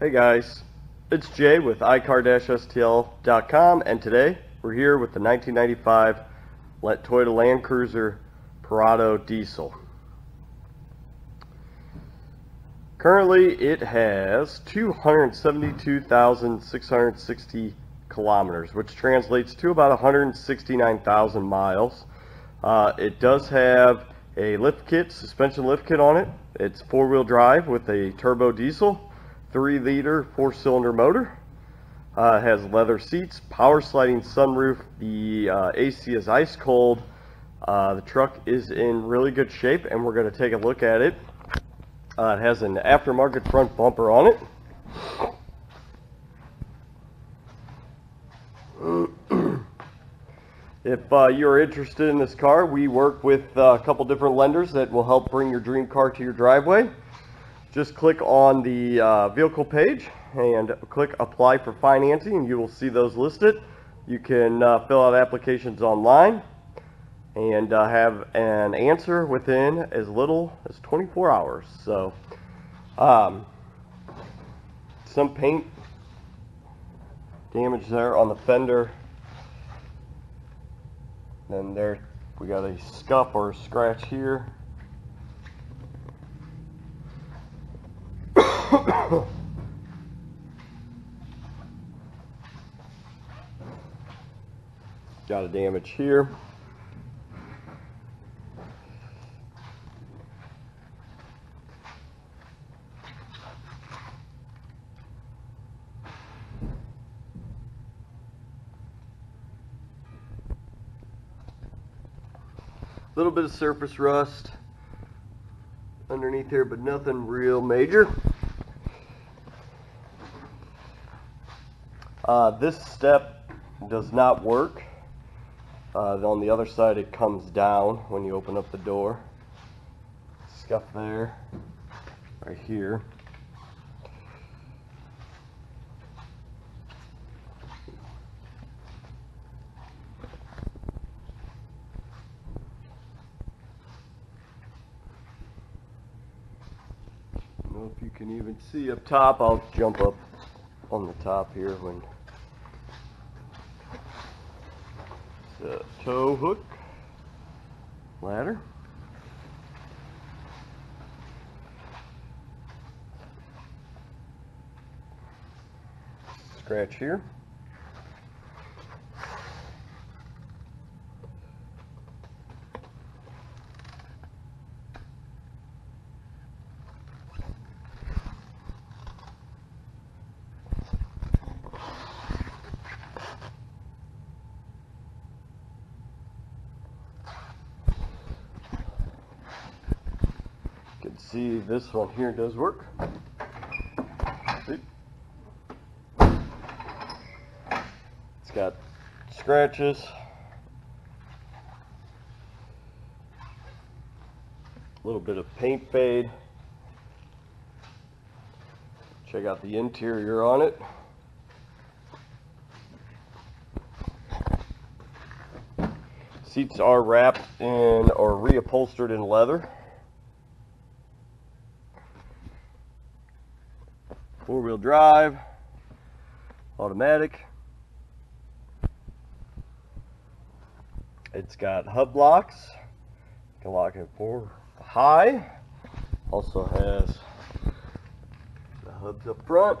Hey guys, it's Jay with iCar-STL.com and today we're here with the 1995 Toyota Land Cruiser Prado Diesel. Currently it has 272,660 kilometers, which translates to about 169,000 miles. Uh, it does have a lift kit, suspension lift kit on it. It's four-wheel drive with a turbo diesel, three liter four cylinder motor. Uh, has leather seats, power sliding sunroof. The uh, AC is ice cold. Uh, the truck is in really good shape and we're going to take a look at it. Uh, it has an aftermarket front bumper on it. If uh, you're interested in this car, we work with uh, a couple different lenders that will help bring your dream car to your driveway. Just click on the uh, vehicle page and click apply for financing and you will see those listed. You can uh, fill out applications online and uh, have an answer within as little as 24 hours. So, um, some paint damage there on the fender then there we got a scuff or a scratch here. Got a damage here. little bit of surface rust underneath here, but nothing real major. Uh, this step does not work. Uh, on the other side it comes down when you open up the door. Scuff there, right here. if you can even see up top. I'll jump up on the top here when the tow hook ladder. Scratch here. Can see this one here does work. See? It's got scratches. A little bit of paint fade. Check out the interior on it. Seats are wrapped in or reupholstered in leather. Four-wheel drive, automatic. It's got hub locks. You can lock it for high. Also has the hubs up front.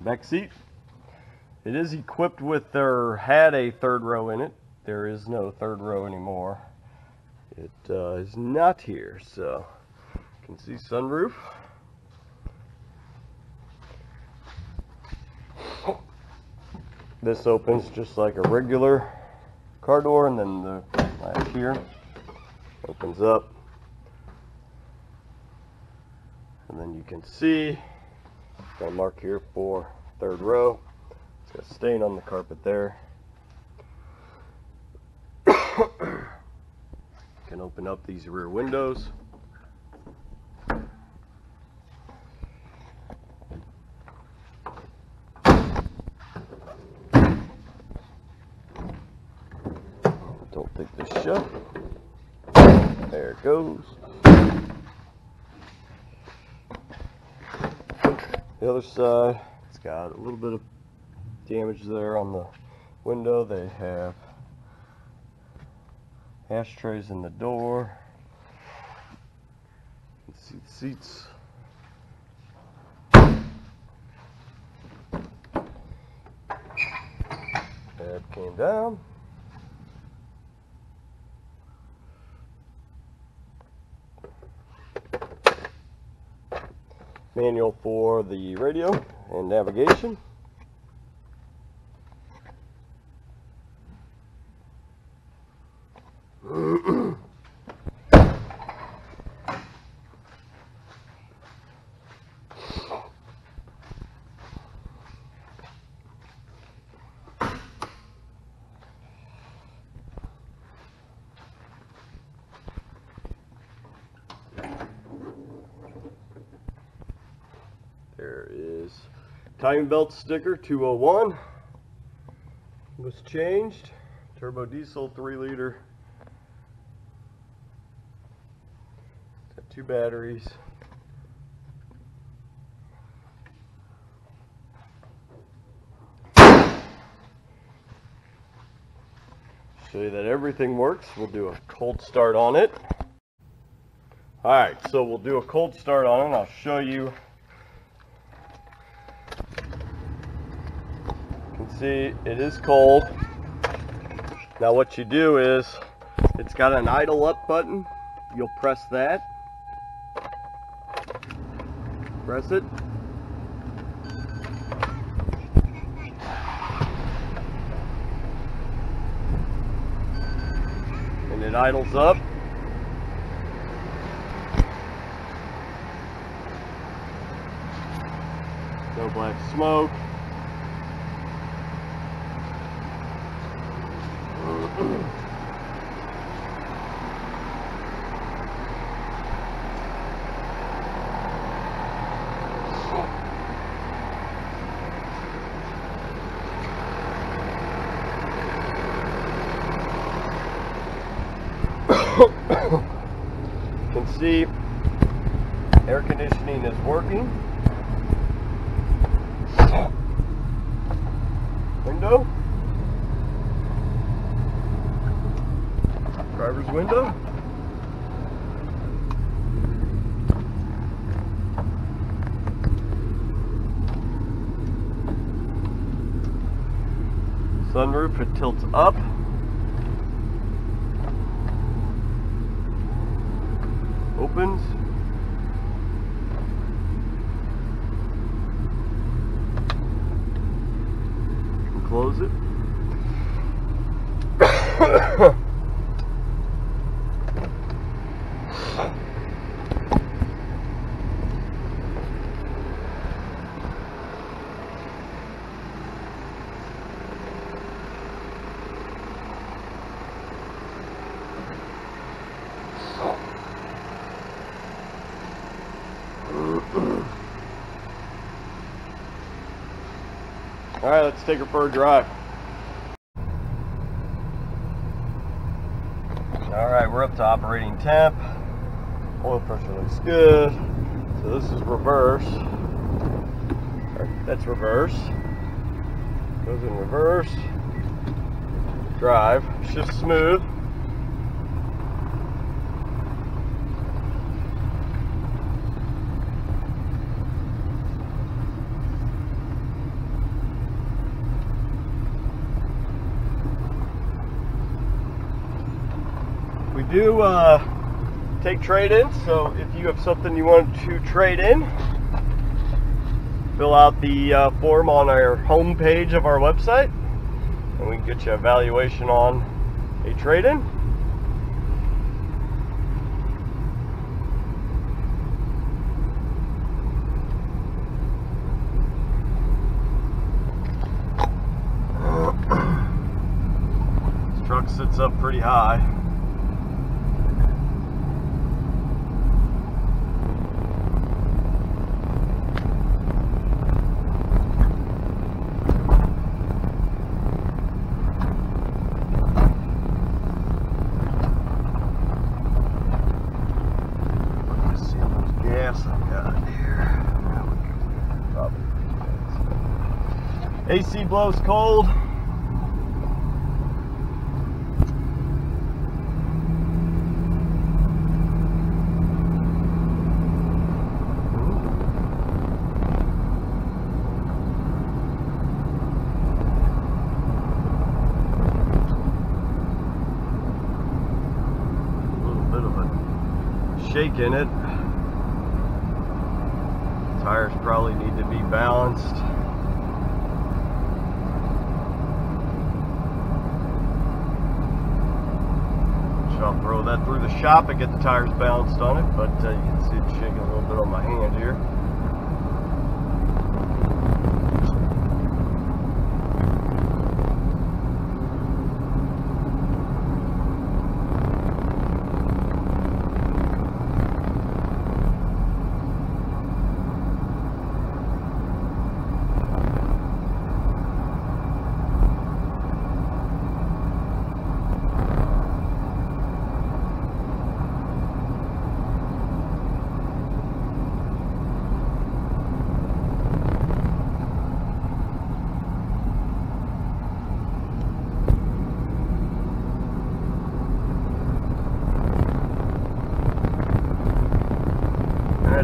Back seat. It is equipped with or had a third row in it there is no third row anymore. It uh, is not here, so you can see sunroof. This opens just like a regular car door, and then the latch here opens up. And then you can see, got a mark here for third row. It's got a stain on the carpet there. Can open up these rear windows. Don't think this shut. There it goes. The other side, it's got a little bit of damage there on the window. They have ashtrays in the door. See the seats. That came down. Manual for the radio and navigation. There is timing belt sticker 201 was changed. Turbo diesel 3 liter. Got two batteries. Show you that everything works. We'll do a cold start on it. Alright, so we'll do a cold start on it I'll show you see it is cold. Now what you do is it's got an idle up button. You'll press that. Press it. And it idles up. No black smoke see air conditioning is working. Window. Driver's window. Sunroof, it tilts up. Opens. You can close it. All right, let's take her for a drive. All right, we're up to operating temp. Oil pressure looks good. So this is reverse. That's reverse. Goes in reverse. Drive. Shift smooth. We do uh, take trade-ins, so if you have something you want to trade in, fill out the uh, form on our home page of our website, and we can get you a valuation on a trade-in. Truck sits up pretty high. Blows cold. shake in it. Tires probably need to be balanced. So I'll throw that through the shop and get the tires balanced on it, but uh, you can see it shaking a little bit on my hand here.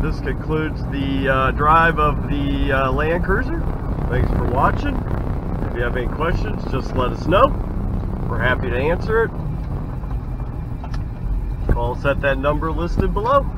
This concludes the uh, drive of the uh, Land Cruiser. Thanks for watching. If you have any questions, just let us know. We're happy to answer it. Call us at that number listed below.